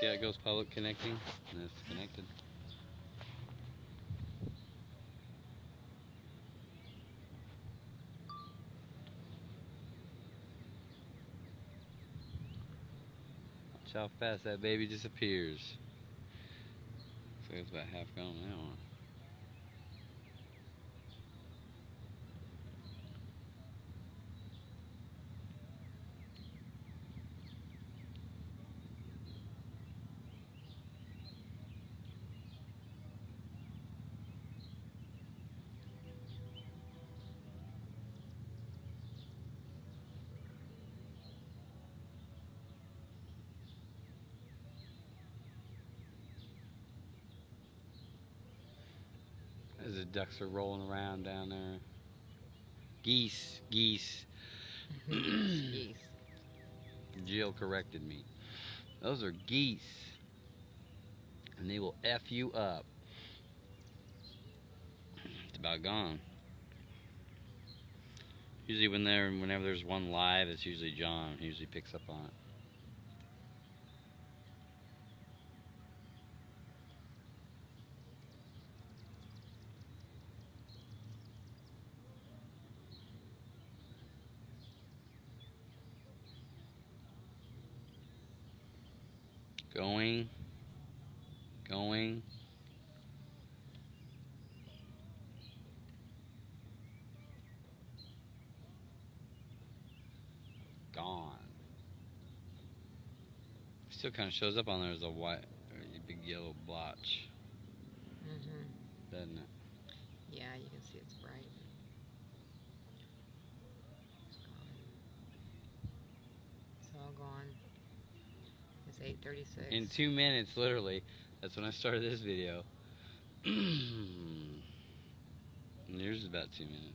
Yeah, it goes public connecting, and it's connected. Watch how fast that baby disappears. So it's about half gone now. As the ducks are rolling around down there. Geese, geese. geese. Jill corrected me. Those are geese. And they will F you up. It's about gone. Usually when there whenever there's one live, it's usually John. He usually picks up on it. Going. Going. Gone. Still kind of shows up on there as a white, a big yellow blotch, Mhm. doesn't it? Yeah, you can see it's bright. It's gone. It's all gone. It's 8:36. In two minutes, literally. That's when I started this video. and yours is about two minutes.